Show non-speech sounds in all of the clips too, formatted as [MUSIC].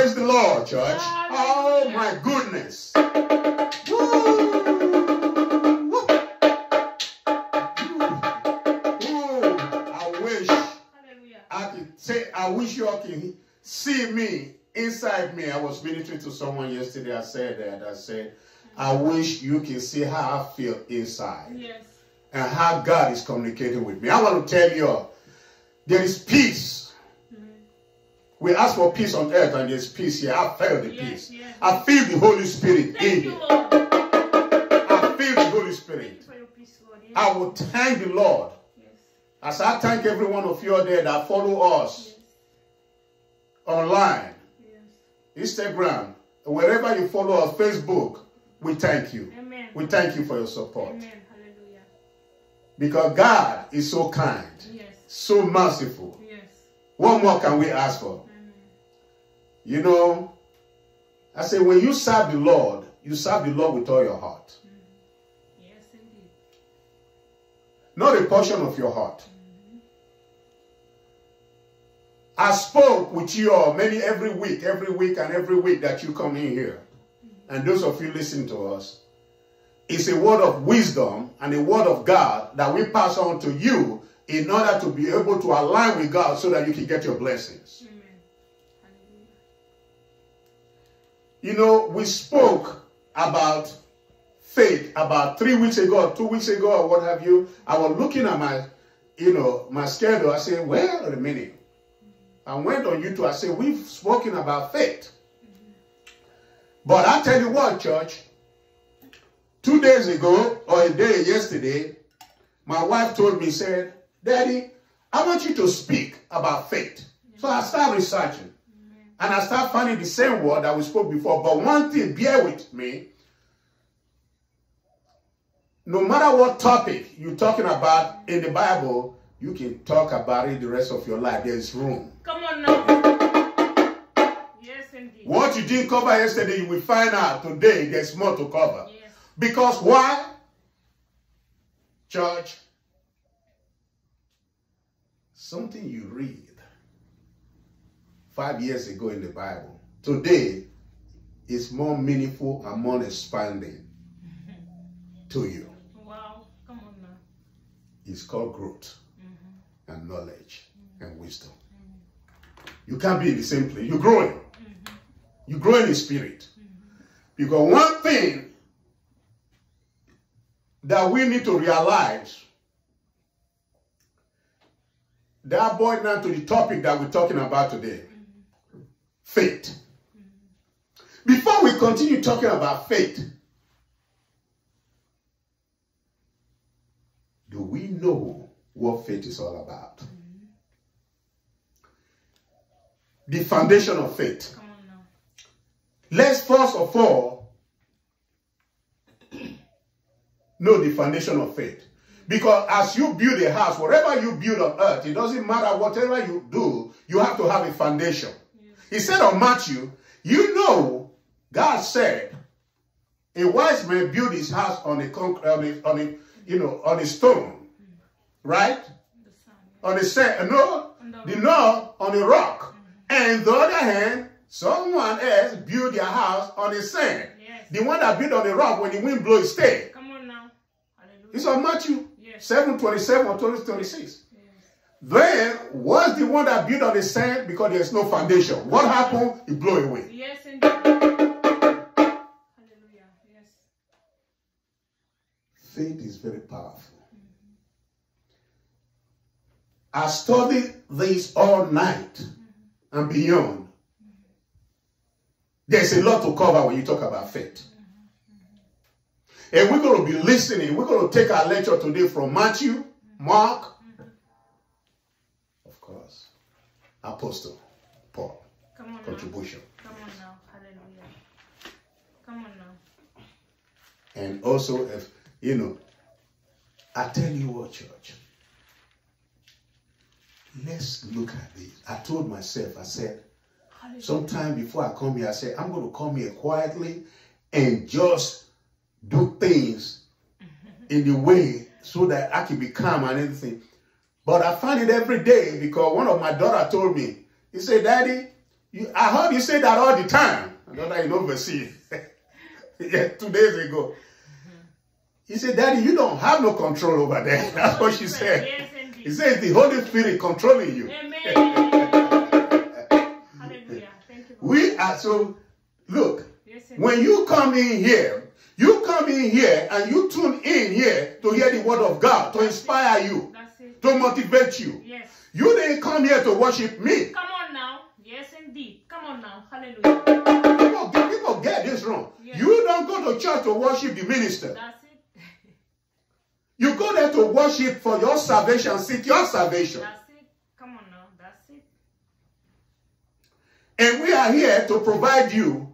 Praise the Lord, church. Oh my goodness. Woo. Woo. Ooh, I wish I could say, I wish you all can see me inside me. I was ministering to someone yesterday. I said that. I said, I wish you can see how I feel inside Yes. and how God is communicating with me. I want to tell you all, there is peace. We ask for peace on earth, and there's peace here. I feel the Yes, peace. yes. I feel the Holy Spirit in you. Lord. I feel the Holy Thank Spirit. you for your peace. Yes. I will thank the Lord Yes. as I thank every one of you out there that follow us online, Yes. Instagram, wherever you follow us, Facebook. We thank you. Amen. We thank you for your support Amen. Hallelujah. because God is so kind, Yes. so merciful. Yes. What more can we ask for? You know, I say when you serve the Lord, you serve the Lord with all your heart, mm. Yes, indeed. not a portion of your heart. I spoke with you all many every week, every week, and every week that you come in here. And those of you listening to us, it's a word of wisdom and a word of God that we pass on to you in order to be able to align with God so that you can get your blessings. Amen. Hallelujah. You know, we spoke about faith about three weeks ago, two weeks ago, or what have you. I was looking at my, you know, my schedule. I said, well, a minute. I went on YouTube. I said, we've spoken about faith. But I tell you what, church, two days ago, or a day yesterday, my wife told me, said, Daddy, I want you to speak about faith. So I started researching. And I start finding the same word that we spoke before. But one thing, bear with me. No matter what topic you're talking about in the Bible, you can talk about it the rest of your life. There's room. Come on now. Yes, indeed. What you didn't cover yesterday, you will find out today there's more to cover. Yes. Because why? Church, something you read five years ago in the Bible, today is more meaningful and more expanding to you. Wow. Come on now. It's called growth mm-hmm. and knowledge mm-hmm. and wisdom. You can't be in the same place. You're growing. Mm-hmm. You're growing in spirit. Because one thing that we need to realize that boils down to the topic that we're talking about today faith. Before we continue talking about faith, do we know what faith is all about? The foundation of faith. Let's first of all know the foundation of faith. Because as you build a house, whatever you build on earth, it doesn't matter whatever you do, you have to have a foundation. He said on Matthew, you know, God said, a wise man built his house on a concrete, on a, on a, you know, on a stone, right? On a sand, uh, no, On the the no, on a rock. And the other hand, someone else built their house on a sand. Yes. The one that built on the rock, when the wind blows, stay. Come on now. Hallelujah. It's on Matthew Yes. 7, 27 or 20, 26. Then, was the one that built on the sand because there's no foundation? What happened? It blew away. Yes, indeed. Hallelujah. Yes. Faith is very powerful. I studied this all night and beyond. There's a lot to cover when you talk about faith. And we're going to be listening. We're going to take our lecture today from Matthew, Mark, of course, Apostle Paul Come on now. contribution. Come on now. Hallelujah. Come on now. And also, if you know, I tell you what, church. Let's look at this. I told myself, I said, Hallelujah. sometime before I come here, I said, I'm going to come here quietly and just do things mm-hmm. in the way so that I can be calm and everything. But I find it every day because one of my daughter told me, he said, Daddy, You, I heard you say that all the time. I don't know, you know, overseas. yeah, two days ago. He said, Daddy, you don't have no control over there. [LAUGHS] That's what she said. Yes, He said, the Holy Spirit controlling you. Amen. [LAUGHS] Hallelujah. Thank you. We are so, look, Yes, when you come in here, you come in here and you tune in here to hear the word of God, to inspire you. To motivate you. Yes. You didn't come here to worship me. Come on now. Yes, indeed. Come on now. Hallelujah. People, get- people get this wrong. Yes. You don't go to church to worship the minister. That's it. You go there to worship for your salvation, seek your salvation. That's it. Come on now. That's it. And we are here to provide you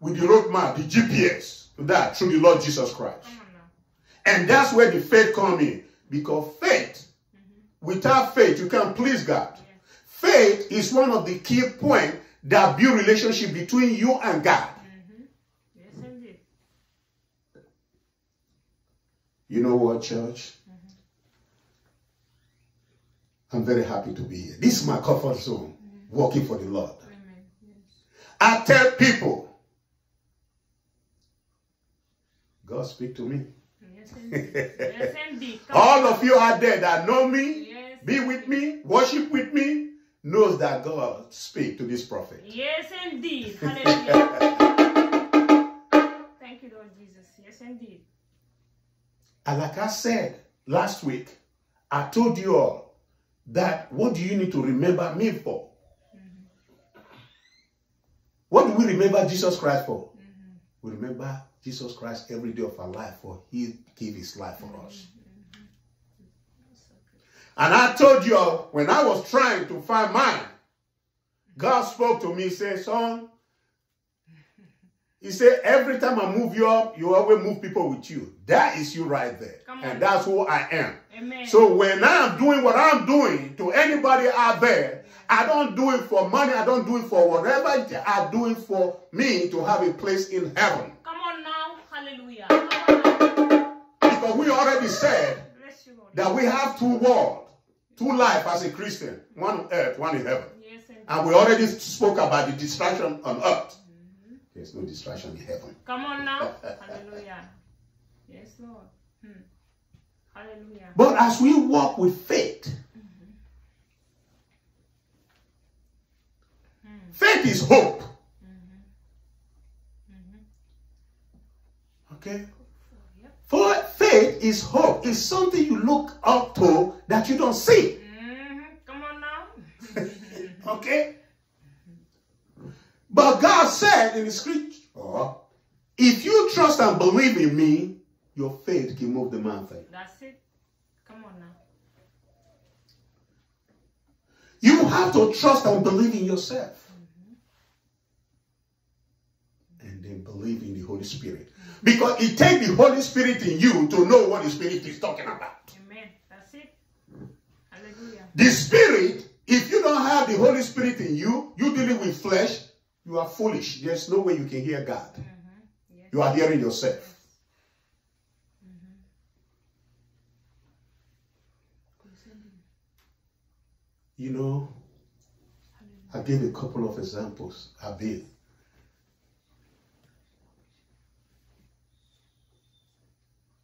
with the roadmap, the GPS to that through the Lord Jesus Christ. Come on now. And that's where the faith come in. Because faith, without faith, you can't please God. Faith is one of the key points that build relationship between you and God. Mm-hmm. Yes. You know what, church? Mm-hmm. I'm very happy to be here. This is my comfort zone, mm-hmm. working for the Lord. Yes. I tell people, God speak to me. Yes, indeed. Indeed. [LAUGHS] All of you out there that know me. Be with me, worship with me, knows that God speak to this prophet. Yes, indeed. Hallelujah. [LAUGHS] Thank you, Lord Jesus. Yes, indeed. And like I said last week, I told you all that what do you need to remember me for? Mm-hmm. What do we remember Jesus Christ for? Mm-hmm. We remember Jesus Christ every day of our life for he gave his life for us. And I told you all, when I was trying to find mine, God spoke to me, said, son, he said, every time I move you up, you always move people with you. That is you right there. And that's who I am. Amen. So when I'm doing what I'm doing to anybody out there, I don't do it for money. I don't do it for whatever. I do it for me to have a place in heaven. Come on now. Hallelujah. Come on now. Because we already said Bless you, Lord. that we have two worlds, two life as a Christian, one on earth, one in heaven. Yes. And we already spoke about the distraction on earth. Mm-hmm. There's no distraction in heaven. Come on now. [LAUGHS] Hallelujah. Yes, Lord. Hmm. Hallelujah. But as we walk with faith, mm-hmm. hmm. faith is hope. Mm-hmm. Okay? For faith is hope. It's something you look up to that you don't see. hmm Come on now. [LAUGHS] Okay? But God said in the scripture, if you trust and believe in me, your faith can move the mountain. That's it. Come on now. You have to trust and believe in yourself. And then believe in the Holy Spirit. Because it takes the Holy Spirit in you to know what the Spirit is talking about. Amen. That's it. Hallelujah. The Spirit, if you don't have the Holy Spirit in you, you dealing with flesh, you are foolish. There's no way you can hear God. Mm-hmm. Yes. You are hearing yourself. Mm-hmm. You know, I gave a couple of examples. I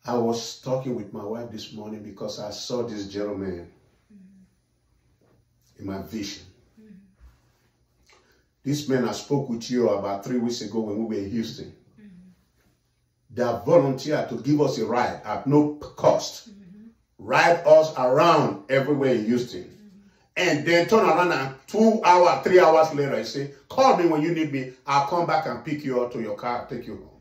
I was talking with my wife this morning because I saw this gentleman in my vision. This man I spoke with you about three weeks ago when we were in Houston. They have volunteered to give us a ride at no cost. Ride us around everywhere in Houston. And then turn around and two hours, three hours later, I say, call me when you need me. I'll come back and pick you up to your car, take you home.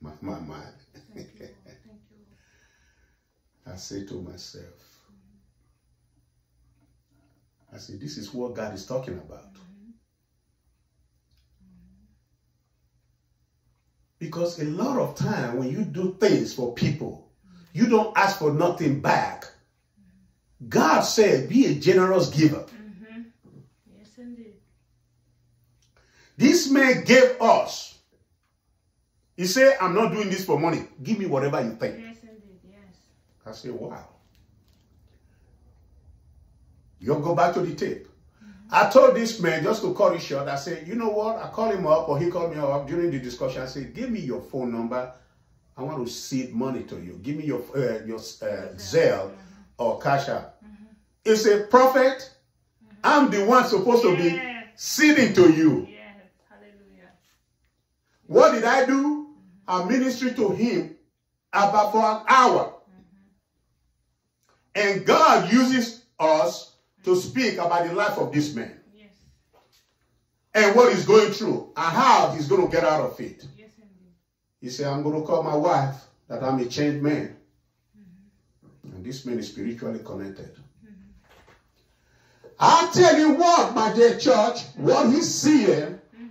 My, my, my. [LAUGHS] Thank you, Lord. Thank you, Lord. I say to myself, I say, this is what God is talking about. Because a lot of time when you do things for people, you don't ask for nothing back. God said, be a generous giver. Mhm. Yes, indeed. This man gave us. He said, I'm not doing this for money. Give me whatever you think. Yes. I said, wow. You'll go back to the tape. I told this man just to cut it short. I said, you know what? I called him up, or he called me up during the discussion. I said, give me your phone number. I want to seed money to you. Give me your uh, your uh, Zelle or Cash App. He said, prophet, I'm the one supposed to be seeding to you. Yes. Hallelujah. What did I do? I ministered to him about for an hour. And God uses us to speak about the life of this man Yes. and what he's going through and how he's going to get out of it. Yes. He said, I'm going to call my wife that I'm a changed man. Mm-hmm. And this man is spiritually connected. Mm-hmm. I tell you what, my dear church, what he's seeing, mm-hmm.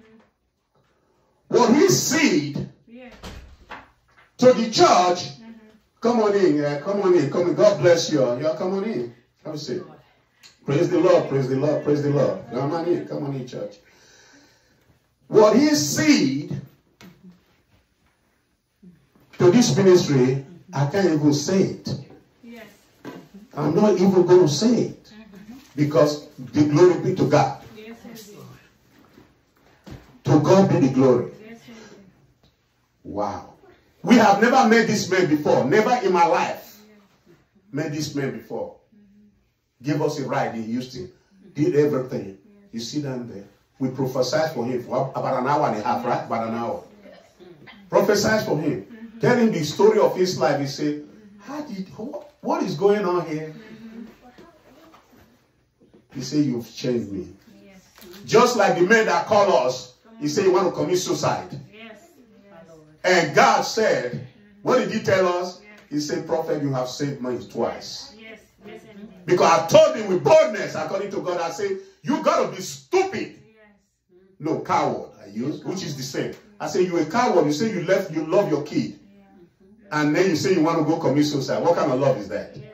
what he seed Yes. to the church. Come on in, yeah, come on in, come on. God bless you. all. Yeah, come on in. Have a seat. Praise the Lord, praise the Lord, praise the Lord. Come on in, come on in, church. What he seed to this ministry, I can't even say it. Yes. I'm not even going to say it because the glory be to God. Yes. To God be the glory. Yes. Wow. We have never met this man before. Never in my life met this man before. Gave us a ride in Houston. Did everything. You see down there. We prophesied for him for about an hour and a half, right? About an hour. Prophesied for him. Tell him the story of his life. He said, How did what, what is going on here? He said, You've changed me. Just like the man that called us, he said, You want to commit suicide. Yes. Yes. And God said, What did He tell us? He said, Prophet, you have saved me twice. Yes. Yes. Because I told him with boldness, according to God, I said, You gotta be stupid. Yes. No, coward, I use, which is the same. I say, You're a coward. You say you left, you love your kid. And then you say you want to go commit suicide. What kind of love is that? Yes.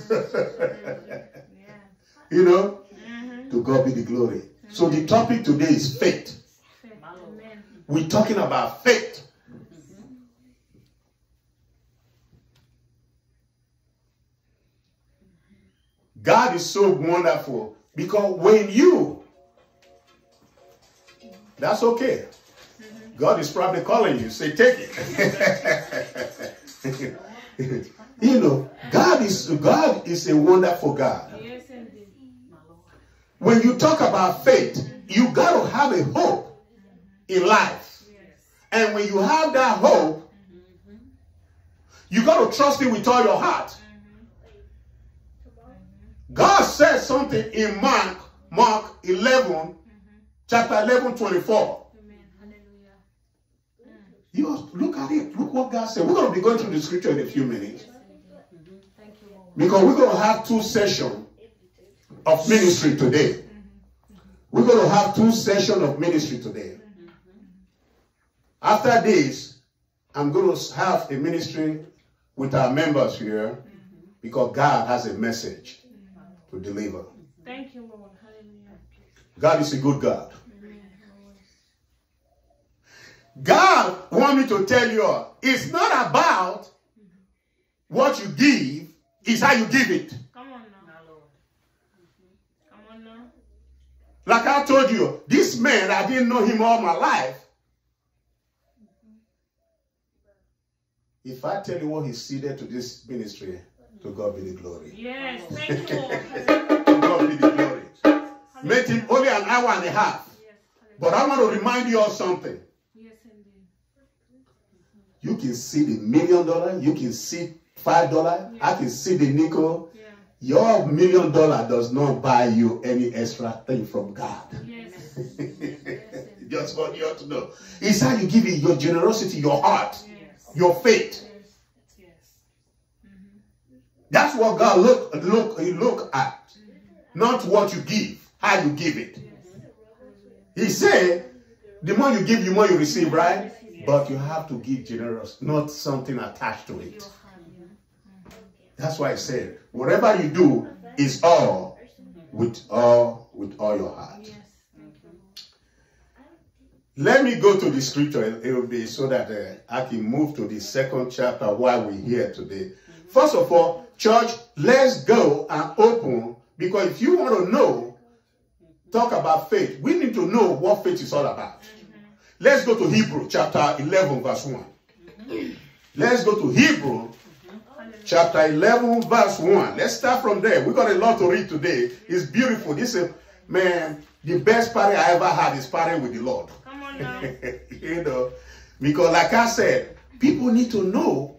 indeed. [LAUGHS] Yeah. You know? Mhm. To God be the glory. So the topic today is faith. Faith. We're talking about faith. God is so wonderful because when you, that's okay. God is probably calling you, say, take it. [LAUGHS] you know, God is God is a wonderful God. When you talk about faith, you got to have a hope in life. And when you have that hope, you got to trust Him with all your heart. God says something in Mark, Mark 11, mm-hmm. chapter 11, 24. Amen. Hallelujah. You look at it. Look what God said. We're going to be going through the scripture in a few minutes Thank you, Lord. because we're going to have two sessions of ministry today. We're going to have two sessions of ministry today. After this, I'm going to have a ministry with our members here because God has a message to deliver. Thank you, Lord. Hallelujah. God is a good God. Amen. God want me to tell you, all, it's not about what you give, it's how you give it. Come on now. Come on now. Like I told you, this man, I didn't know him all my life. If I tell you what he seeded to this ministry, to God be the glory. Yes. Thank you, [LAUGHS] To God be the glory. Made him only an hour and a half. Yes. But I want to remind you of something. Yes, indeed. You can see the million dollar, you can see five dollar, I can see the nickel. Yeah. Your million dollar does not buy you any extra thing from God. Yes. [LAUGHS] yes, indeed. Just what you ought to know. It's how you give it your generosity, your heart, Yes. your faith. That's what God look look look at. Not what you give, how you give it. He said, the more you give, the more you receive, right? But you have to give generous, not something attached to it. That's why I said, whatever you do is all with all with all your heart. Let me go to the scripture. It so that uh, I can move to the second chapter while we're here today. First of all, church, let's go and open because if you want to know talk about faith, we need to know what faith is all about. Let's go to Hebrew chapter 11, verse 1. Let's go to Hebrew chapter 11, verse 1. Let's start from there. We got a lot to read today. It's beautiful. This is, man, the best party I ever had is party with the Lord. Come on now. [LAUGHS] you know, because like I said, people need to know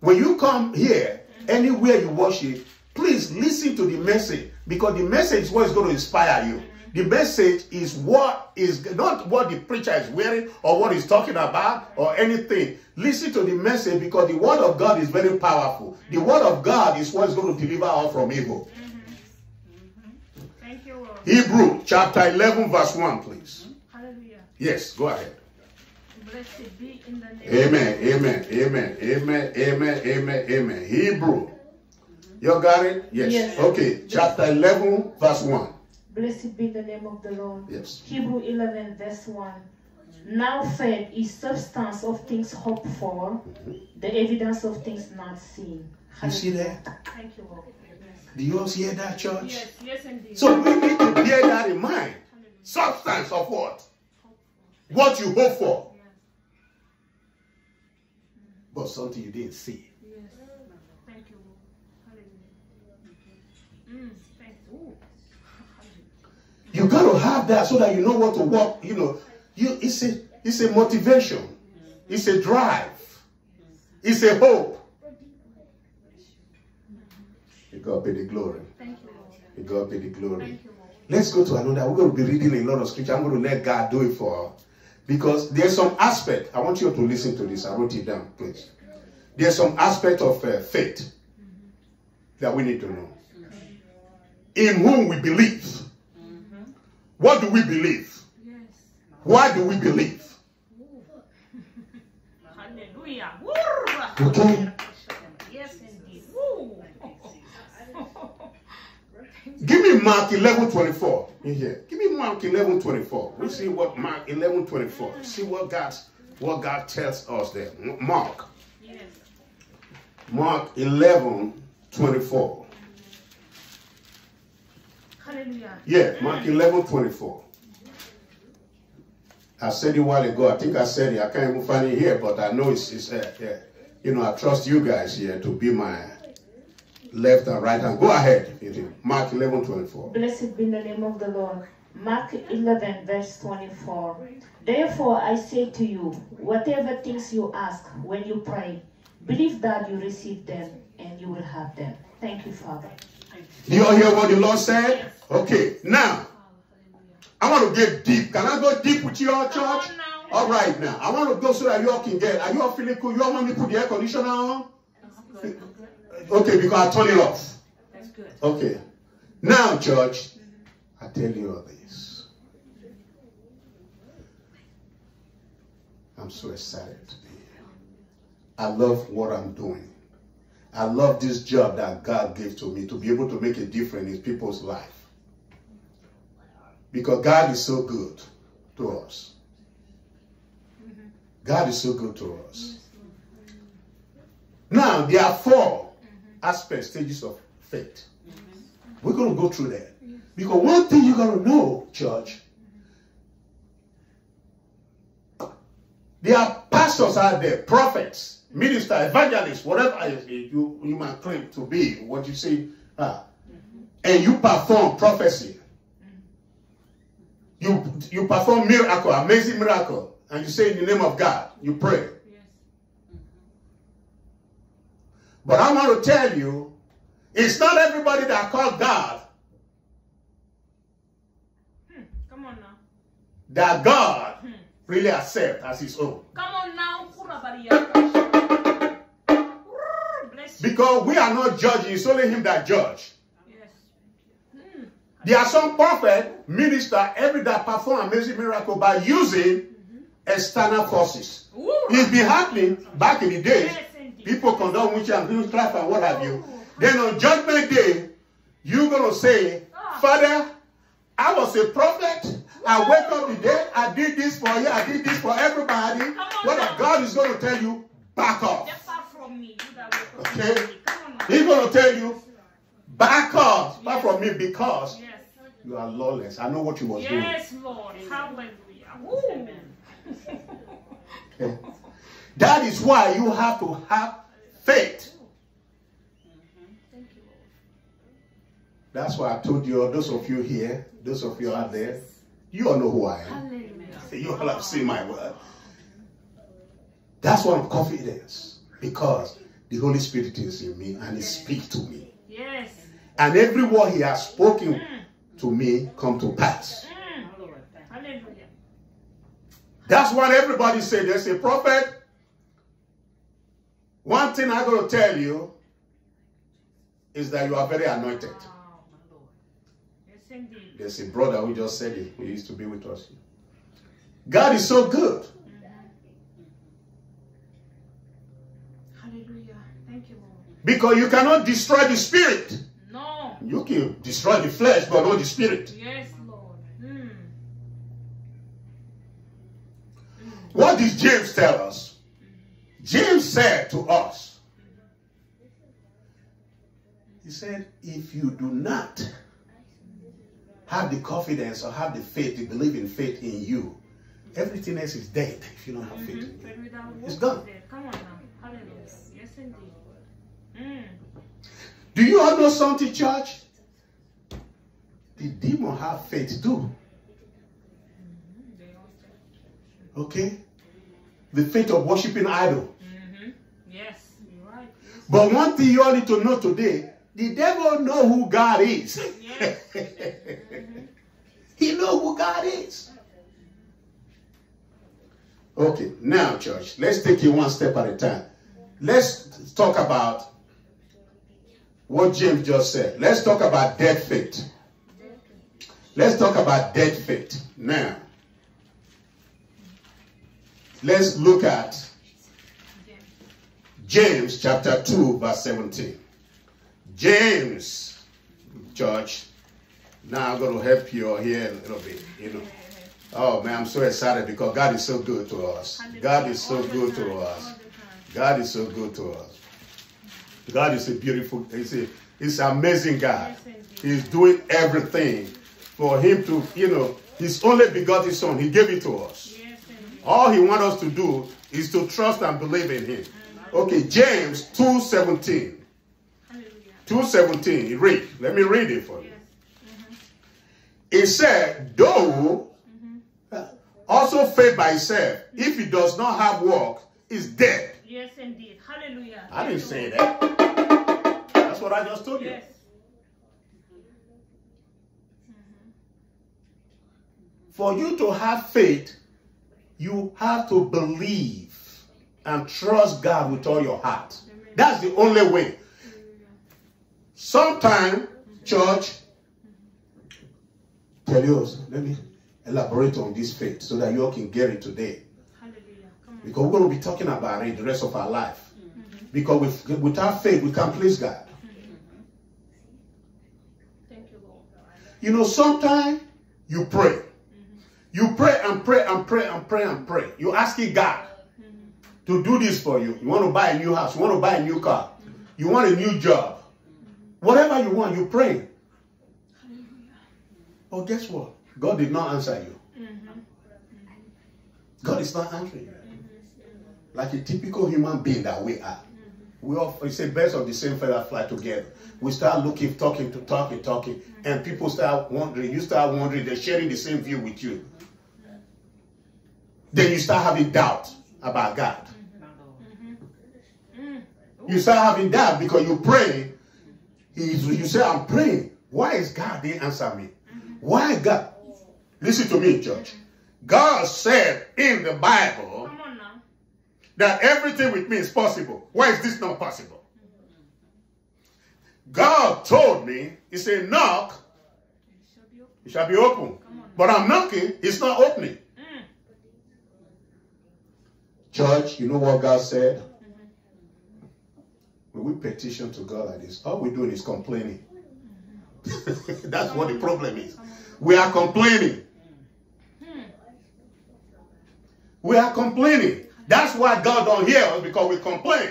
when you come here, anywhere you worship, please listen to the message because the message is what is going to inspire you. The message is what is not what the preacher is wearing or what he's talking about or anything. Listen to the message because the word of God is very powerful. The word of God is what is going to deliver us from evil. Thank you, Lord. Hebrew chapter 11, verse 1, please. Hallelujah. Yes, go ahead. Blessed be in the name. Amen, amen, amen, amen, amen, amen, amen. Hebrew. You got it? Yes. Yes. Okay, chapter 11, verse 1. Blessed be the name of the Lord. Yes. Hebrew 11, verse 1. Now faith is substance of things hoped for, mm-hmm. the evidence of things not seen. You see that? Thank you, Lord. Do you all hear that, church? Yes, yes, indeed. So we need to bear that in mind. Substance of what? What you hope for. Yes, But something you didn't see. yes. Thank you, Hallelujah. Mm, thank you. [LAUGHS] You got to have that so that you know what to walk. You know, you it's a it's a motivation. It's a drive. It's a hope. To God be the glory. Thank you, Lord. To God be the glory. Thank you, Lord. Let's go to another. We're going to be reading a lot of scripture. I'm going to let God do it for us. Because there's some aspect. I want you to listen to this. I wrote it down, please. There's some aspect of uh, faith that we need to know. In whom we believe. What do we believe? Why do we believe? Hallelujah. Okay. Yes, indeed. Give me Mark 11 24 in here. Give me Mark 11 24. We see what Mark 11 24. See what God, what God tells us there. Mark. yes. Mark 11 24. Hallelujah. Yeah, Mark 11 24. I said it a while ago. I think I said it. I can't even find it here, but I know it's, it's uh, yeah. You know, I trust you guys here to be my left and right hand. Go ahead. Mark 11 24. Blessed be the name of the Lord. Mark 11, verse 24. Therefore I say to you, whatever things you ask when you pray, believe that you receive them and you will have them. Thank you, Father. Do you all hear what the Lord said? Okay, now I want to get deep. Can I go deep with you all, church? All right, now I want to go so that you all can get. Are you all feeling cool? You all want me to put the air conditioner on? Okay, because I turn it off. That's good. Okay. Now, church, I tell you all this. I'm so excited to be here. I love what I'm doing. I love this job that God gave to me to be able to make a difference in people's life. Because God is so good to us. Mm-hmm. God is so good to us. Now, there are four aspects, stages of faith. We're going to go through that. Because one thing you got to know, church, there are pastors out there, prophets, ministers, evangelists, whatever you, you might claim to be, what you say, ah, and you perform prophecy. You, you perform miracle, amazing miracle, and you say in the name of God, you pray. Yes. But I want to tell you, it's not everybody that call God Hmm. Come on now. that God really accept as his own. Come on now. Kurabaria. Bless you. Because we are not judging, it's only him that judge. Yes. Hmm. There are some prophet, minister, every that perform amazing miracle by using external forces. Ooh. It's been happening back in the days. Yes. People condone witchcraft and witchcraft and what have you. Then on judgment day, you're gonna say, Father, I was a prophet. I wake up the dead. I did this for you. I did this for everybody. What now. God is going to tell you, back off. Just far from me. You that work with Okay. me. Come on now. He's going to tell you, back off, back from me, because Yes. You are lawless. I know what you was Yes, Lord. Hallelujah. Woo. doing. [LAUGHS] That is why you have to have faith. Thank you, That's why I told you, those of you here, those of you out there, you all know who I am. You all have seen my word. That's what confidence. Because the Holy Spirit is in me and He speaks to me. Yes. And every word He has spoken to me come to pass. Mm. Hallelujah. That's what everybody say. They say, prophet, one thing I got to tell you is that you are very anointed. Yes, indeed. There's a brother who just said it, who used to be with us. God is so good. Hallelujah. Thank you, Lord. Because you cannot destroy the spirit. No. You can destroy the flesh, but not the spirit. Yes, Lord. Mm. What did James tell us? James said to us, he said, if you do not have the confidence or have the faith to believe in faith in you, everything else is dead if you don't have faith in But you. without It's works done. Come on now. Hallelujah. Yes, indeed. Mm. Do you all know something, church? The demon have faith too. Say. Okay? The faith of worshiping idol. Yes, you're right. Yes. But one thing you all need to know today, the devil know who God is. Yes. [LAUGHS] he know who God is. Okay, now church, let's take it one step at a time. Let's talk about what James just said. Let's talk about dead faith. Let's talk about dead faith. Now, let's look at James chapter 2, verse 17. James, church. Now I'm going to help you here a little bit, you know. Oh man, I'm so excited because God is so good to us. God is so good to us. God is so good to us. God is a beautiful, he's a, he's an amazing God. He's doing everything for him to, you know, his only begotten son, he gave it to us. All he wants us to do is to trust and believe in him. Okay, James 2.17. 2.17, read. Let me read it for you. Mm-hmm. It said, though mm-hmm. also faith by itself, if it does not have work, is dead. Yes, indeed. Hallelujah. I didn't say that. That's what I just told you. Yes. For you to have faith, you have to believe and trust God with all your heart. That's the only way. Sometime, church, tell you, let me elaborate on this faith so that you all can get it today. Because we're going to be talking about it the rest of our life. Because with, without faith, we can't please God. Thank you, Lord. You know, sometimes you pray. You pray and pray and pray and pray and pray. You're asking God to do this for you. You want to buy a new house. You want to buy a new car. You want a new job. Whatever you want, you pray. But oh, guess what? God did not answer you. Mm-hmm. God is not answering you. Mm-hmm. Like a typical human being that we are. Mm-hmm. We all, we say birds of the same feather fly together. We start looking, talking to talking, talking, and people start wondering. You start wondering. They're sharing the same view with you. Then you start having doubt about God. You start having doubt because you pray. He's, you say, "I'm praying. Why is God didn't answer me? Why God?" Listen to me, church. God said in the Bible Come on now. that everything with me is possible. Why is this not possible? God told me, He said, knock, It shall be open. it shall be open. But I'm knocking, it's not opening. Mm. Church, you know what God said? We petition to God like this, all we're doing is complaining. [LAUGHS] That's what the problem is. We are complaining. We are complaining. That's why God don't hear us because we complain.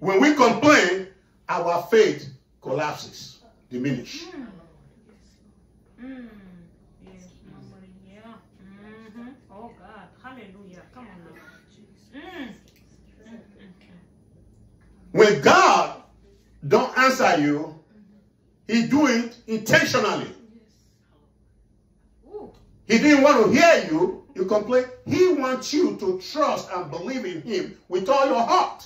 When we complain, our faith collapses. diminish. Mm. Yes, memory. Yeah. Mm-hmm. Oh God. Hallelujah. Come on now. Mm. Mm, mm, When God don't answer you, He do it intentionally. He didn't want to hear you. You complain. He wants you to trust and believe in Him with all your heart.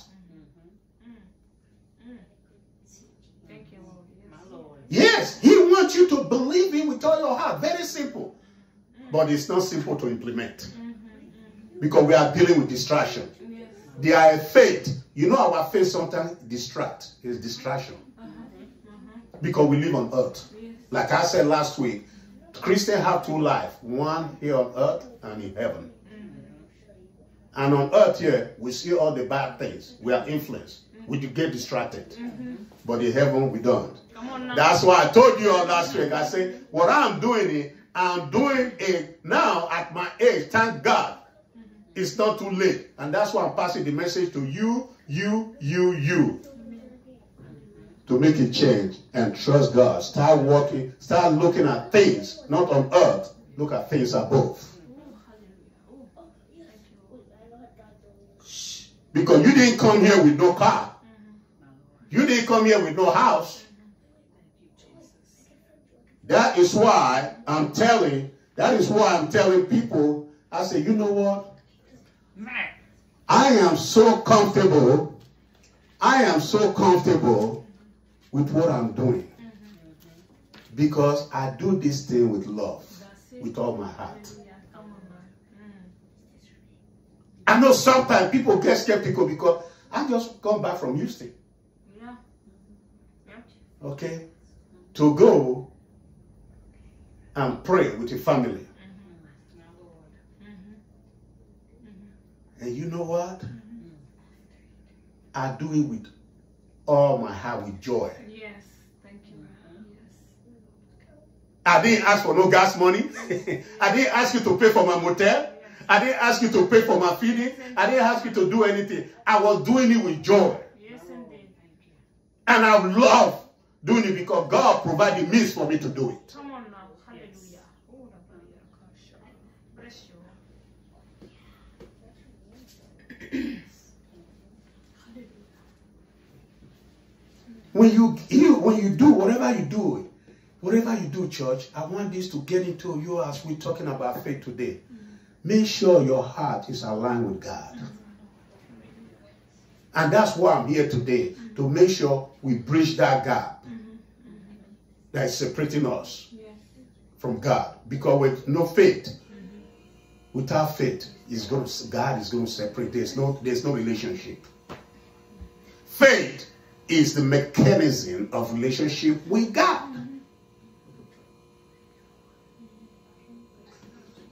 Yes. He wants you to believe Him with all your heart. Very simple. But it's not simple to implement because we are dealing with distraction. They are a faith. You know, our faith sometimes distract. It's distraction mm-hmm. because we live on earth. Yes. Like I said last week, Christians have two lives one here on earth and in heaven. Mm-hmm. And on earth here, we see all the bad things. We are influenced. We mm-hmm. get distracted. But in heaven, we don't. Come on now. That's why I told you all last week. I said, what I'm doing it, I'm doing it now at my age. Thank God. It's not too late. And that's why I'm passing the message to you, you, you, you. To make a change and trust God. Start working, start looking at things, not on earth. Look at things above. Because you didn't come here with no car. You didn't come here with no house. That is why I'm telling, that is why I'm telling people, I say, you know what? Man. I am so comfortable. I am so comfortable with what I'm doing. Because I do this thing with love, with all my heart. Hallelujah. Come on now. I know sometimes people get skeptical because I just come back from Houston. Yeah. okay, to go and pray with your family. My Lord. And you know what? I do it with all my heart, with joy. Yes. Thank you. Yes. I didn't ask for no gas money. [LAUGHS] I didn't ask you to pay for my motel. I didn't ask you to pay for my feeding. I didn't ask you to do anything. I was doing it with joy. Yes, indeed. And I love doing it because God provided means for me to do it. Come on now. Hallelujah. Oh, la Maria Kasha. Bless you. When you, you when you do whatever you do, whatever you do, church, I want this to get into you as we're talking about faith today. Make sure your heart is aligned with God. And that's why I'm here today, to make sure we bridge that gap that is separating us from God. Because with no faith, without faith, is going God is going to separate. There's no, there's no relationship. Faith is the mechanism of relationship with God.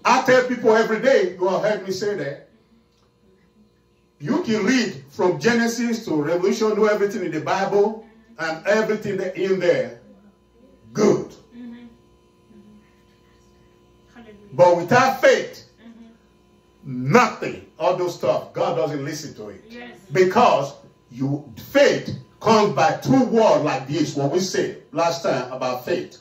I tell people every day, you have heard me say that. You can read from Genesis to Revelation, know everything in the Bible and everything in there. Good. But without faith, nothing, all those stuff, God doesn't listen to it. Yes. Because you faith comes by two words like this, what we said last time about faith,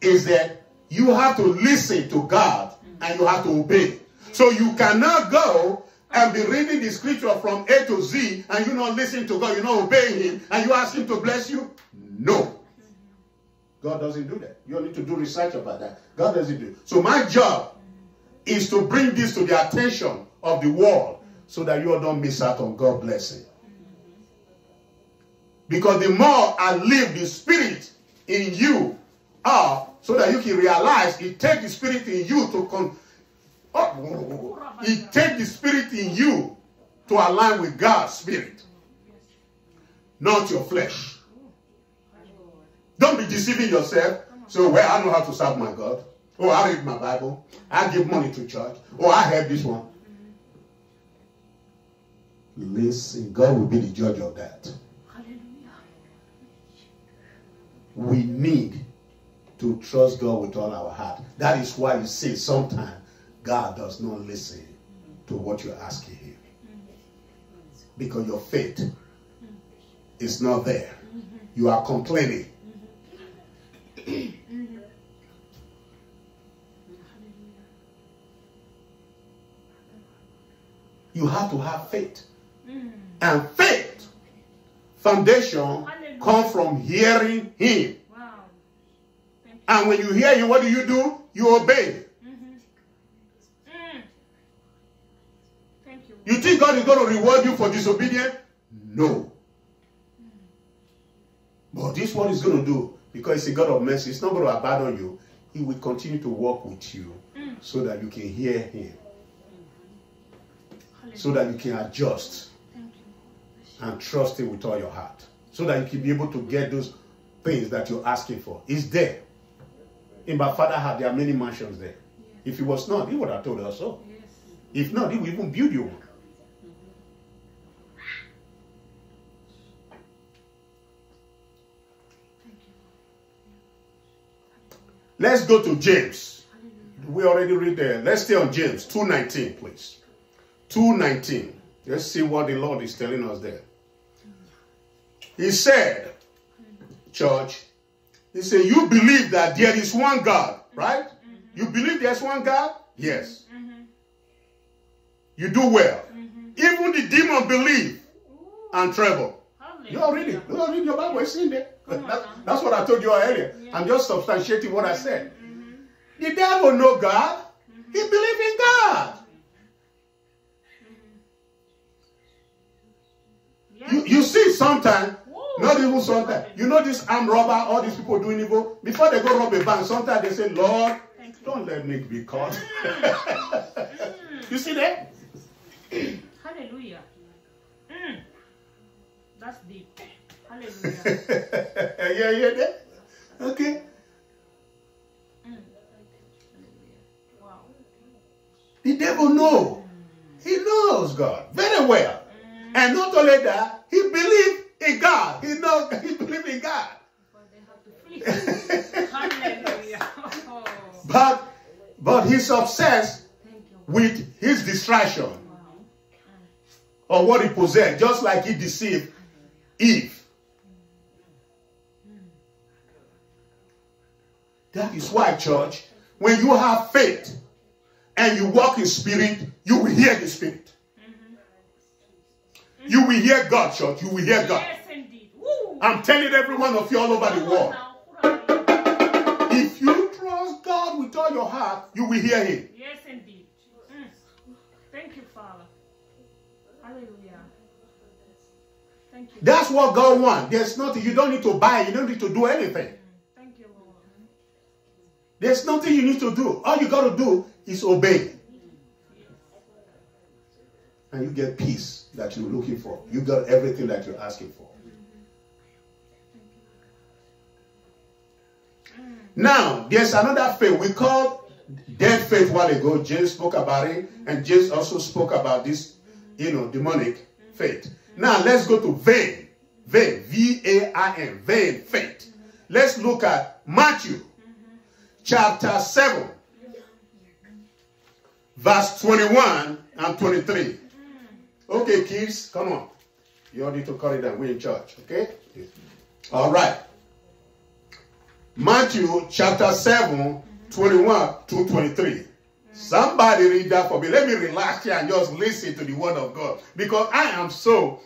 is that you have to listen to God and you have to obey. So you cannot go and be reading the scripture from A to Z and you not listen to God, you not obeying him, and you ask him to bless you. No. God doesn't do that. You need to do research about that. God doesn't do it. So my job is to bring this to the attention of the world so that you don't miss out on God's blessing. Because the more I live the spirit in you up so that you can realize it takes the spirit in you to con oh, it takes the spirit in you to align with God's spirit, not your flesh. Don't be deceiving yourself. So, well, I know how to serve my God. Oh, I read my Bible. I give money to church. Oh, I have this one. Listen, God will be the judge of that. We need to trust God with all our heart. That is why you see sometimes God does not listen to what you're asking Him. Because your faith is not there. You are complaining. You have to have faith. And faith, foundation. Come from hearing him. Wow. And when you hear him, what do you do? You obey. Mm. Thank you. You think God is going to reward you for disobedience? No. But this what he's going to do, because he's a God of mercy, he's not going to abandon you. He will continue to walk with you Mm. so that you can hear him, Hallelujah. so that you can adjust Thank you. and trust him with all your heart, so that you can be able to get those things that you're asking for. It's there. In my father had there are many mansions there. If he was not, he would have told us so. If not, he would even build you one. Let's go to James. We already read there. Let's stay on James 2.19, please. 2.19. Let's see what the Lord is telling us there. He said, church, he said, you believe that there is one God, right? You believe there's one God? Yes. Mm-hmm. You do well. Mm-hmm. Even the demon believe and tremble. You already, you already your Bible is in there. [LAUGHS] That- that's what I told you earlier. Yeah. I'm just substantiating what I said. Mm-hmm. The devil know God. He believe in God. Yes. You, you see sometimes. Not even sometimes, you know this armed robber, all these people doing evil, before they go rob a bank, sometimes they say, Lord, don't let me be caught. Mm. [LAUGHS] you see that? Hallelujah. Mm. That's deep. Hallelujah. [LAUGHS] yeah, yeah, that. Okay. Mm. Wow. The devil know. He knows God very well. And not only that, he believe in God. He know he believe in God. But they have to flee. Hallelujah. [LAUGHS] But but he's obsessed with his distraction or what he possessed, just like he deceived Eve. That is why, church, when you have faith and you walk in spirit, you will hear the spirit. You will hear God, church. You will hear God. Yes, indeed. I'm telling every one of you all over the world. now. Put on your- If you trust God with all your heart, you will hear Him. Yes, indeed. Mm. Thank you, Father. Hallelujah. Thank you. That's what God wants. There's nothing you don't need to buy. You don't need to do anything. Thank you, Lord. There's nothing you need to do. All you got to do is obey. And you get peace that you're looking for. You got everything that you're asking for. Now, there's another faith we call dead faith while ago. James spoke about it, and James also spoke about this, you know, demonic faith. Now, let's go to vain. Vain. V A I N. Vain faith. Let's look at Matthew chapter 7, verse 21 and 23. Okay, kids, come on. You all need to carry that. We're in church, okay? All right. Matthew chapter 7, mm-hmm. 21 to 23. Mm-hmm. Somebody read that for me. Let me relax here and just listen to the word of God. Because I am so,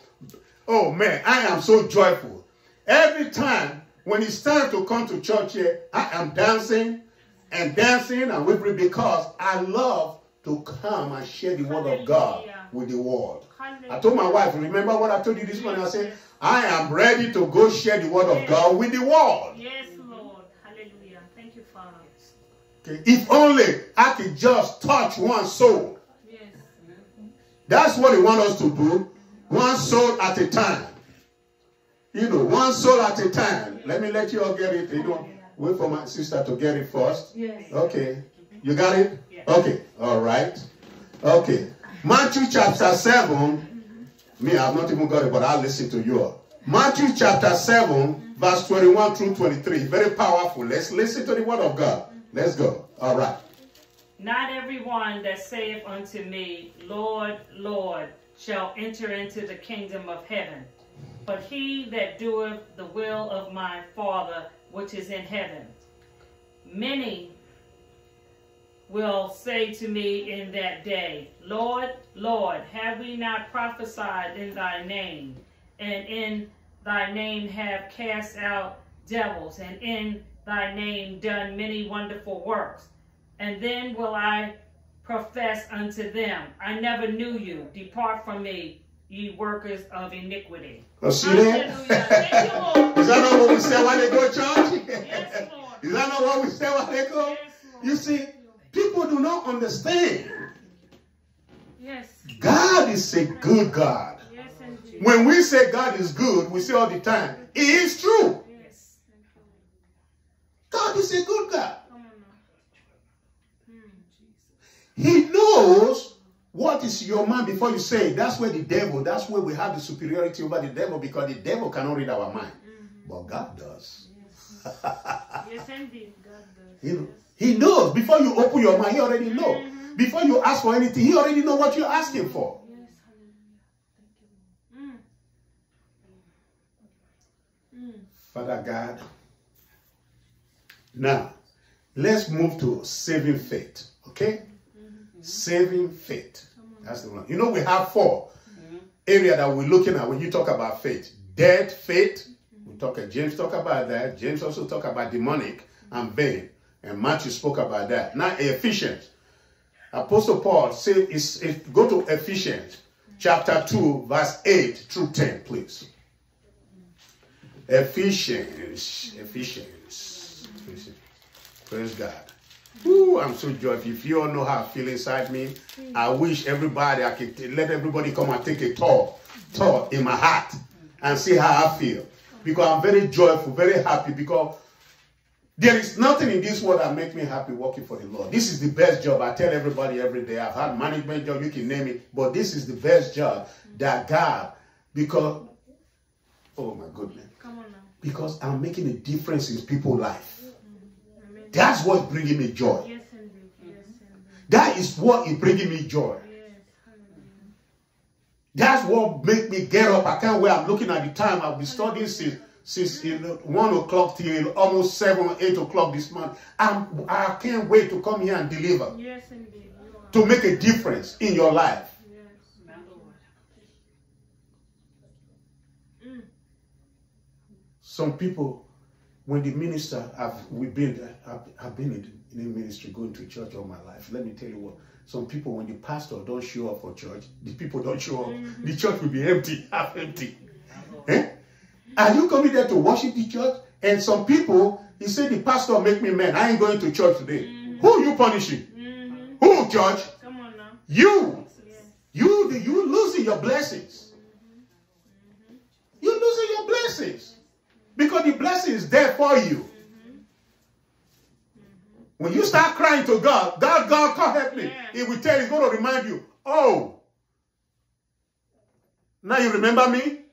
oh man, I am so joyful. Every time when it's time to come to church here, I am dancing and dancing and weeping because I love to come and share the word of God. With the world. I told my wife, remember what I told you this morning? I said, I am ready to go share the word of God with the world. Yes, Lord. Hallelujah. Thank you, Father. Okay, If only I could just touch one soul. Yes. That's what he wants us to do. One soul at a time. You know, one soul at a time. Let me let you all get it. You know, wait for my sister to get it first. Yes. Okay. You got it? Okay. All right. Okay. Matthew chapter 7. Me, I've not even got it, but I'll listen to you. Matthew chapter 7, verse 21 through 23. Very powerful. Let's listen to the word of God. Let's go. All right. Not everyone that saith unto me, Lord, Lord, shall enter into the kingdom of heaven, but he that doeth the will of my Father which is in heaven. Many will say to me in that day, Lord, Lord, have we not prophesied in thy name? And in thy name have cast out devils, and in thy name done many wonderful works. And then will I profess unto them, I never knew you. Depart from me, ye workers of iniquity. Oh, see that? Hallelujah. Thank you, Lord. [LAUGHS] Is that not what we say when they go to church? Yes, Lord. Is that not what we say when they go? Yes, Lord. You see, people do not understand. Yes. God is a good God. Yes. When we say God is good, we say all the time, it is true. Yes. God is a good God. Come on. Hmm. He knows what is your mind before you say it. That's where the devil, that's where we have the superiority over the devil because the devil cannot read our mind. But God does. Yes, indeed. God does. [LAUGHS] You He, he knows. Before you open your mind, he already knows. Mm-hmm. Before you ask for anything, he already know what you're asking for. Yes, hallelujah. Thank you, Lord. Mm. Father God. Now, let's move to saving faith. Okay? Mm-hmm. Saving faith. That's the one. You know, we have four mm-hmm. area that we're looking at when you talk about faith. Dead faith. We talk James talk about that. James also talk about demonic and vain. And Matthew spoke about that. Now Ephesians. Apostle Paul said, is, go to Ephesians chapter 2, verse 8 through 10, please. Ephesians, Ephesians, Ephesians. Praise God. Ooh, I'm so joyful. If you all know how I feel inside me, I wish everybody, I could let everybody come and take a tour, tour in my heart and see how I feel. Because I'm very joyful, very happy because there is nothing in this world that makes me happy working for the Lord. This is the best job. I tell everybody every day. I've had management job, you can name it, but this is the best job that God, because, oh my goodness, Come on now. because I'm making a difference in people's life. Mm-hmm. That's what's bringing me joy. Yes, indeed. Yes, indeed. That is what is bringing me joy. Yes. That's what make me get up. I can't wait. I'm looking at the time. I've been studying since since you know, one o'clock till almost seven, eight o'clock this month. I'm, I can't wait to come here and deliver Yes, indeed. To make a difference in your life. Yes. Mm. Some people, when the minister, I've we've been, I've, I've been in, in ministry, going to church all my life. Let me tell you what. Some people, when the pastor don't show up for church, the people don't show up. The church will be empty, half empty. Eh? Are you coming there to worship the church? And some people, he said, the pastor make me mad. I ain't going to church today. Mm-hmm. Who you punishing? Mm-hmm. Who, church? Come on now. You. Yes. You, you losing your blessings. Mm-hmm. You're losing your blessings. Because the blessing is there for you. Mm-hmm. When you start crying to God, God, God, come help me. Yeah. He will tell you, he's going to remind you, oh, now you remember me?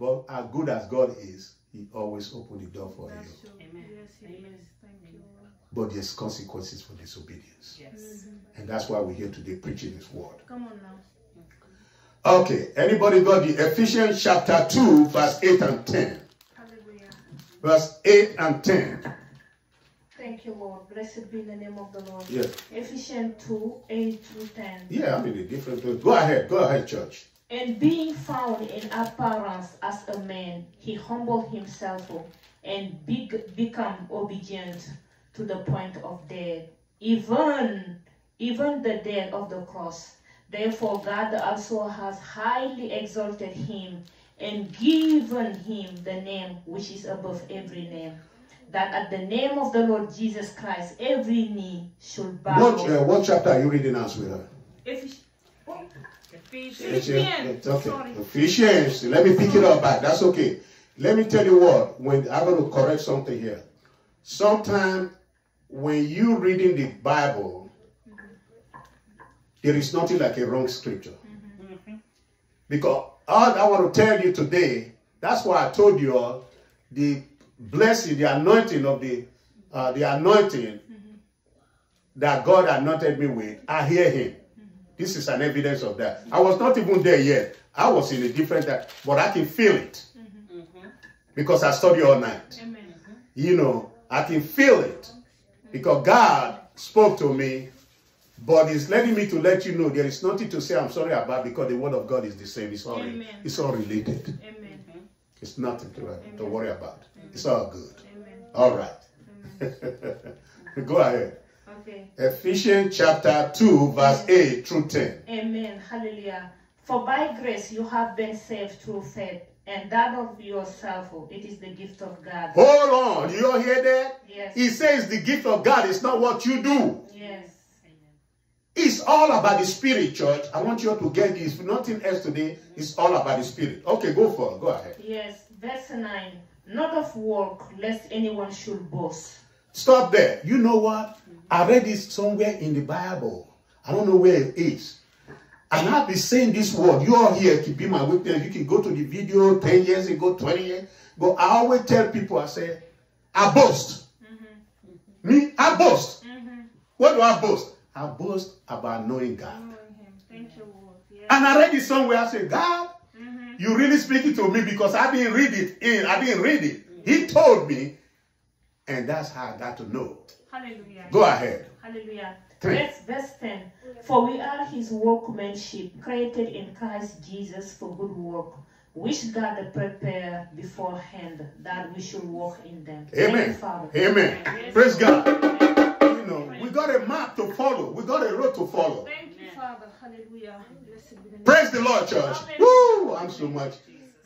But as good as God is, he always open the door for That's you. true. Amen. Yes, he Amen. is. Thank you, But there's consequences for disobedience. Yes. Mm-hmm. And that's why we're here today preaching his word. Come on now. Okay, anybody got the Ephesians chapter 2, verse 8 and 10? Hallelujah. Verse 8 and 10. Thank you, Lord. Blessed be the name of the Lord. Yes. Ephesians 2 8 through 10. Yeah, I'm in a different place. Go ahead, go ahead, church. And being found in appearance as a man, he humbled himself and big, become obedient to the point of death, even even the death of the cross. Therefore, God also has highly exalted him and given him the name which is above every name, that at the name of the Lord Jesus Christ every knee should bow. What, uh, what chapter are you reading now, sweetheart? Ephes- Ephesians. Ephesians. Okay. Sorry. Ephesians. Let me pick it up back. That's okay. Let me tell you what. When I'm going to correct something here. Sometimes when you reading the Bible, there is nothing like a wrong scripture. Because all I want to tell you today, that's why I told you all the blessing, the anointing of the uh, the anointing that God anointed me with, I hear him. This is an evidence of that. I was not even there yet. I was in a different time, but I can feel it. Mm-hmm. Because I study all night. Amen. Mm-hmm. You know, I can feel it because God spoke to me, but He's letting me to let you know there is nothing to say I'm sorry about because the word of God is the same. It's all, Amen. it's all related. Amen. Mm-hmm. It's nothing to, uh, to worry about. It's all good. All right. [LAUGHS] Go ahead. Okay. Ephesians chapter 2, verse 8 through 10. Amen. Hallelujah. For by grace you have been saved through faith, and that of yourself, it is the gift of God. Hold on. You all hear that? Yes. He says the gift of God is not what you do. Yes. It's all about the spirit, church. I want you to get this. Nothing else today. It's all about the spirit. Okay, go for it. Go ahead. Yes. Verse 9. Not of work, lest anyone should boast. Stop there. You know what? I read this somewhere in the Bible. I don't know where it is. And I've been saying this word. You all here to be my witness. You can go to the video 10 years ago, 20 years. But I always tell people, I say, I boast. Mm-hmm. Me, I boast. Mm-hmm. What do I boast? I boast about knowing God. Knowing him. Thank you, Lord. And I read it somewhere. I said, God, mm-hmm. you really speaking to me because I didn't read it in. I didn't read it. He told me. And that's how I got to know. Hallelujah. Go ahead. Hallelujah. Three. Verse, verse 10. For we are his workmanship, created in Christ Jesus for good work, which God prepared beforehand that we should walk in them. Thank you, Amen. Father. Amen. Praise God. You know, we got a map to follow. We got a road to follow. Thank you, Father. Hallelujah. Blessed be the name. Praise the Lord, church. Woo! I'm so much.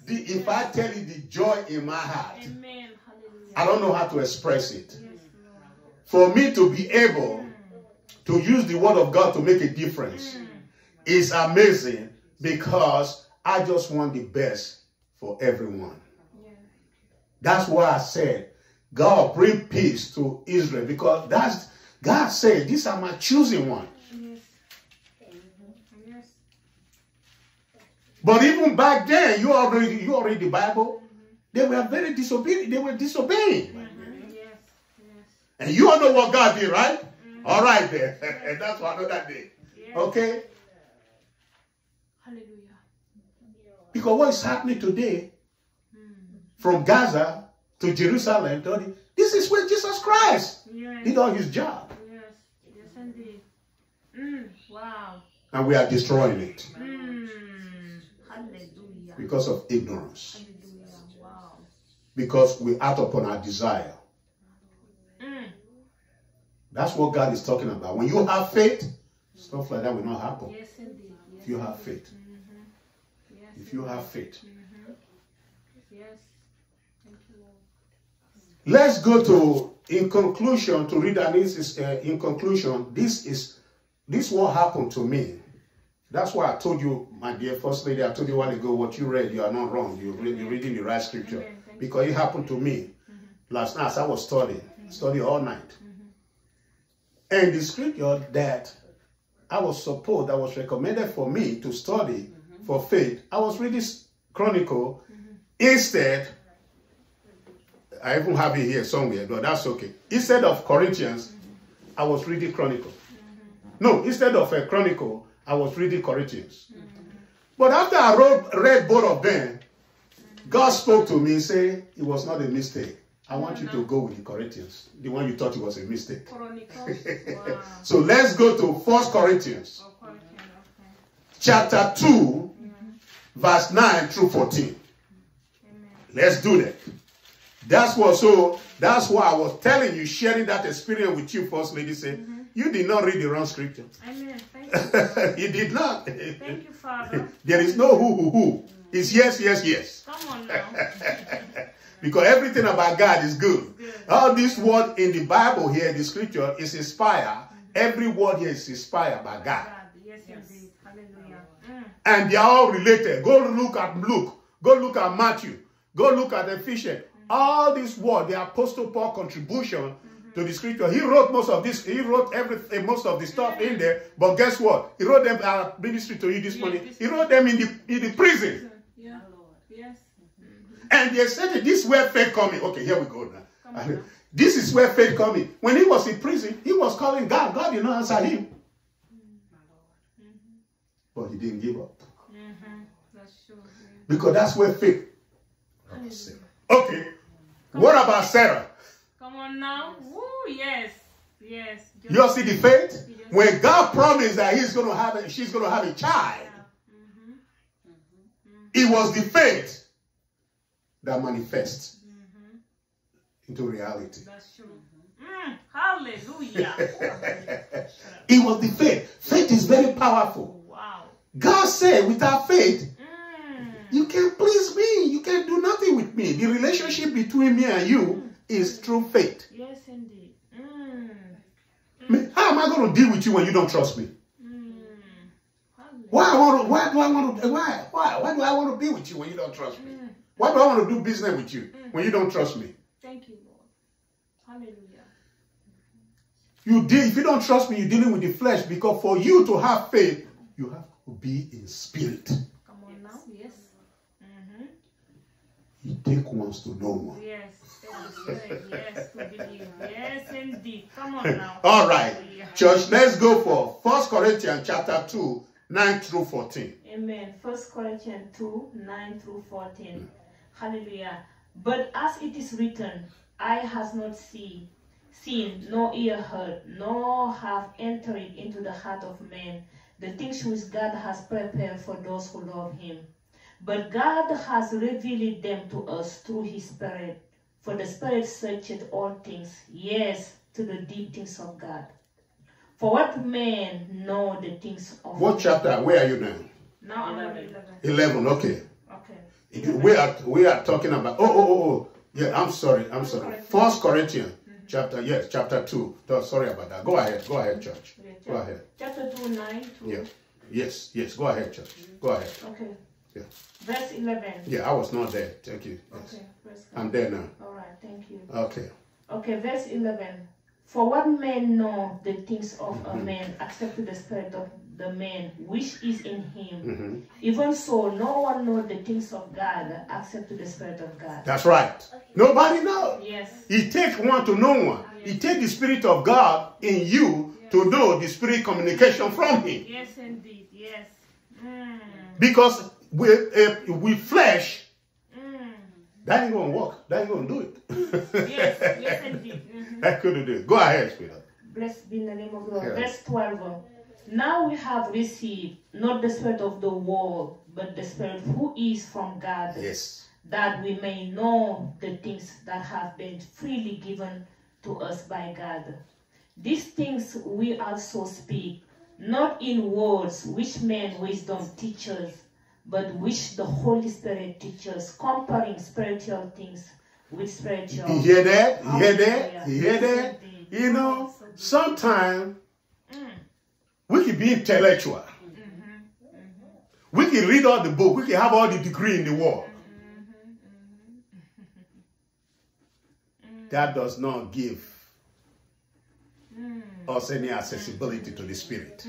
The, if I tell you the joy in my heart, Amen. Hallelujah. I don't know how to express it. For me to be able to use the word of God to make a difference is amazing because I just want the best for everyone. That's why I said, God bring peace to Israel because that's God said, these are my choosing one. Yes. Yes. But even back then, you already you already the Bible. They were very disobedient. They were disobeying. And you all know what God did, right? All right, then. [LAUGHS] and that's for another day. Yes. Okay? Hallelujah. Because what is happening today from Gaza to Jerusalem, to this is where Jesus Christ Yes. did all his job. Yes. Yes, indeed. Mm. Wow. And we are destroying it Mm. Hallelujah. because of ignorance. Hallelujah. Wow. Because we act upon our desire. Mm. That's what God is talking about. When you have faith, stuff like that will not happen. Yes, indeed. Yes. If you have faith. Yes. If you have faith. Yes. Thank you, Lord. Let's go to, in conclusion, to read and this is, uh, in conclusion, this is, this what happened to me. That's why I told you, my dear First Lady, I told you a while ago, what you read, you are not wrong. You're, re- you're reading the right scripture. Because it happened to me last night as I was studying, studying all night. And the scripture that I was supposed, that was recommended for me to study mm-hmm. for faith, I was reading Chronicle. Mm-hmm. Instead, I even have it here somewhere, but that's okay. Instead of Corinthians, mm-hmm. I was reading Chronicle. No, instead of a Chronicle, I was reading Corinthians. But after I wrote, read both of them, God spoke to me said, It was not a mistake. I want you to go with the Corinthians, the one you thought it was a mistake. Wow. [LAUGHS] So let's go to First Corinthians Oh, Okay. chapter 2, verse 9 through 14. Amen. Let's do that. That's what so that's why I was telling you, sharing that experience with you, First Lady said, mm-hmm. you did not read the wrong scripture. Amen. Thank [LAUGHS] you. you did not. Thank you, Father. [LAUGHS] there is no who who who. It's yes, yes, yes. Come on now. Because everything about God is good. Good. All this word in the Bible here, the scripture, is inspired. Every word here is inspired by God. God. Yes. Hallelujah. Mm. and they are all related. Go look at Luke. Go look at Matthew. Go look at Ephesians. All this word, the Apostle Paul contribution to the scripture. He wrote most of this. He wrote everything, most of the stuff in there. But guess what? He wrote them uh, ministry to you this morning. He wrote them in the in the prison. Yeah. And they said that this is where faith coming. Okay, here we go now. This is where faith coming. When he was in prison, he was calling God. God did not answer him. But he didn't give up. Mm-hmm. That's true. Yeah. Because that's where faith. Okay. What about Sarah? Come on now. Woo, yes. Yes. You all see the faith? When God promised that He's gonna have a, she's gonna have a child, Mm-hmm. it was the faith that manifests into reality. That's true. Mm, hallelujah. [LAUGHS] It was the faith. Faith is very powerful. wow. God said, without faith, Mm. you can't please me. You can't do nothing with me. The relationship between me and you is through faith. Yes, indeed. Mm. How am I going to deal with you when you don't trust me? Mm. Why I want to? Why do I want to? Why? Why? Why do I want to be with you when you don't trust me? Why do I want to do business with you when you don't trust me? Thank you, Lord. Hallelujah. You deal. If you don't trust me, you're dealing with the flesh. Because for you to have faith, you have to be in spirit. Come on now. Yes. Mm-hmm. You take ones to know one. Yes. That is. Yes, to believe. Yes, indeed. Come on now. [LAUGHS] All right, church. Let's go for First Corinthians chapter two, nine through fourteen. Amen. First Corinthians 2 9 through 14. Hallelujah. But as it is written, eye has not seen, seen, nor ear heard, nor have entered into the heart of man the things which God has prepared for those who love him. But God has revealed them to us through his Spirit. For the Spirit searcheth all things, yes, to the deep things of God. For what man know the things of What chapter? Where are you now? Now I'm 11. Eleven. Okay. We are we are talking about. Oh oh oh oh. Yeah. I'm sorry. I'm sorry. First Corinthians chapter. Yes, chapter two. Oh, sorry about that. Go ahead. Go ahead, church. Go ahead. Chapter 2 9 to Yeah. Yes. Yes. Go ahead, church. Go ahead. Okay. Yeah. Verse 11. Yeah. I was not there. Thank you. Yes. Okay. I'm there now. All right. Thank you. Okay. Okay. Verse 11. For what man know the things of a Mm-hmm. man except to the spirit of the man which is in him? Mhm. Even so, no one know the things of God except to the spirit of God. That's right. Nobody knows. Yes. It takes one to know one. It takes the Spirit of God in you to know the Spirit communication from Him. Yes, indeed. Yes. Mm. Because with, uh, with flesh, Mm. that ain't going to work. That ain't going to do it. Yes. Yes, indeed. [LAUGHS] Mhm. that couldn't do it. Go ahead, sweetheart. Blessed be the name of the Lord. Yeah. Verse 12. Now we have received not the spirit of the world, but the spirit who is from God. Yes. that we may know the things that have been freely given to us by God. These things we also speak, not in words which men wisdom teaches, but which the Holy Spirit teaches, comparing spiritual things with spiritual. You hear that? You hear that? You hear that? You know, sometimes. We can be intellectual. We can read all the book. We can have all the degree in the world. That does not give us any accessibility to the Spirit.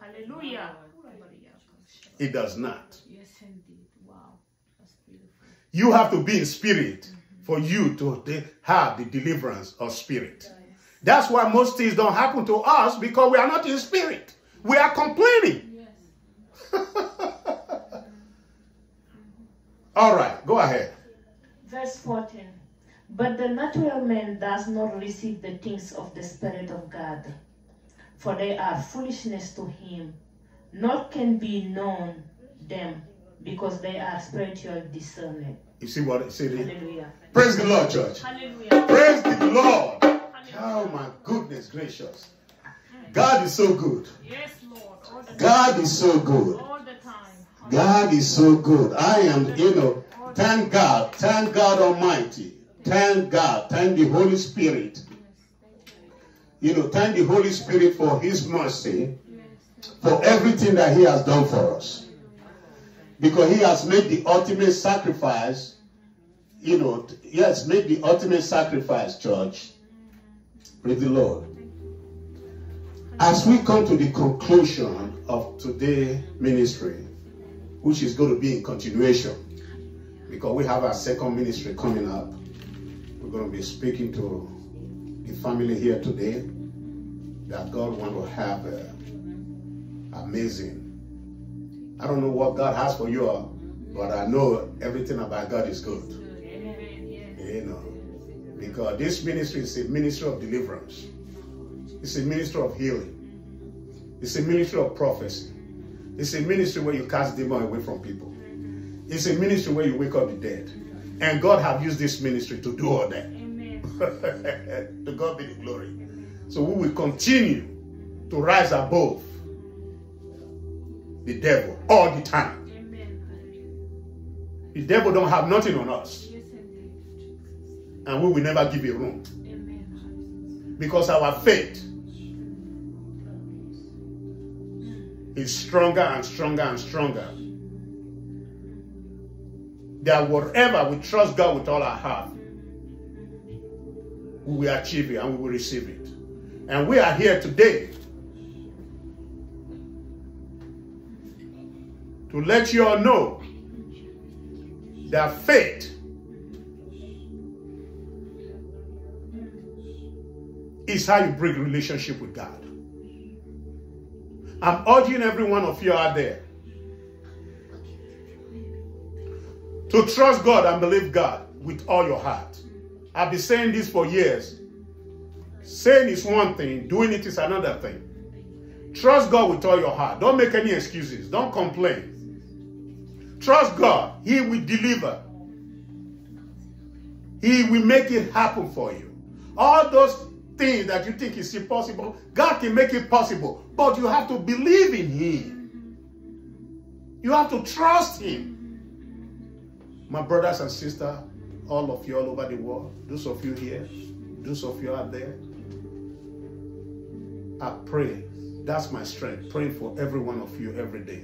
Hallelujah. It does not. Yes, indeed. Wow. You have to be in spirit for you to have the deliverance of spirit. That's why most things don't happen to us because we are not in spirit. We are complaining. Yes. [LAUGHS] All right, go ahead. Verse 14. But the natural man does not receive the things of the Spirit of God, for they are foolishness to him, nor can be known them, because they are spiritual discernment. You see what? See the, Hallelujah. praise the Lord, church. Hallelujah. Praise the Lord. Oh my goodness gracious. God is so good. Yes, Lord. All the time. God is so good. All the time. God is so good. I am, you know, thank God, thank God Almighty, thank God, thank the Holy Spirit. You know, thank the Holy Spirit for His mercy, for everything that He has done for us. Because He has made the ultimate sacrifice, you know, He has made the ultimate sacrifice, church. Praise the Lord. As we come to the conclusion of today's ministry, which is going to be in continuation because we have our second ministry coming up. We're going to be speaking to the family here today that God want to have uh, amazing. I don't know what God has for you, but I know everything about God is good. You know, Because this ministry is a ministry of deliverance. It's a ministry of healing. It's a ministry of prophecy. It's a ministry where you cast demon away from people. It's a ministry where you wake up the dead. And God have used this ministry to do all that. Amen. [LAUGHS] to God be the glory. So we will continue to rise above the devil all the time. Amen. The devil don't have nothing on us. And we will never give a room. Amen. Because our faith is stronger and stronger and stronger. That whatever we trust God with all our heart, we will achieve it and we will receive it. And we are here today to let you all know that faith is how you break relationship with God. I'm urging every one of you out there to trust God and believe God with all your heart. I've been saying this for years. Saying is one thing, doing it is another thing. Trust God with all your heart. Don't make any excuses. Don't complain. Trust God. He will deliver. He will make it happen for you. All those things that you think is impossible, God can make it possible. But you have to believe in Him. You have to trust Him. My brothers and sisters, all of you all over the world, those of you here, those of you out there, I pray. That's my strength. Praying for every one of you every day.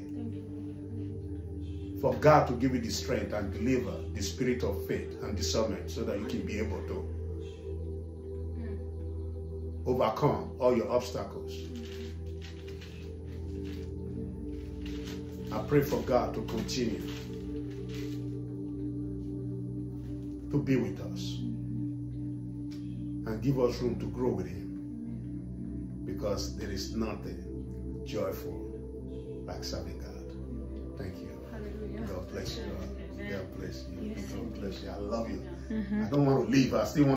For God to give you the strength and deliver the spirit of faith and discernment so that you can be able to overcome all your obstacles. I pray for God to continue to be with us and give us room to grow with Him because there is nothing joyful like serving God. Thank you. Hallelujah. God bless you. God, God bless you. Yes, God bless you. I love you. Mm-hmm. I don't want to leave. I still want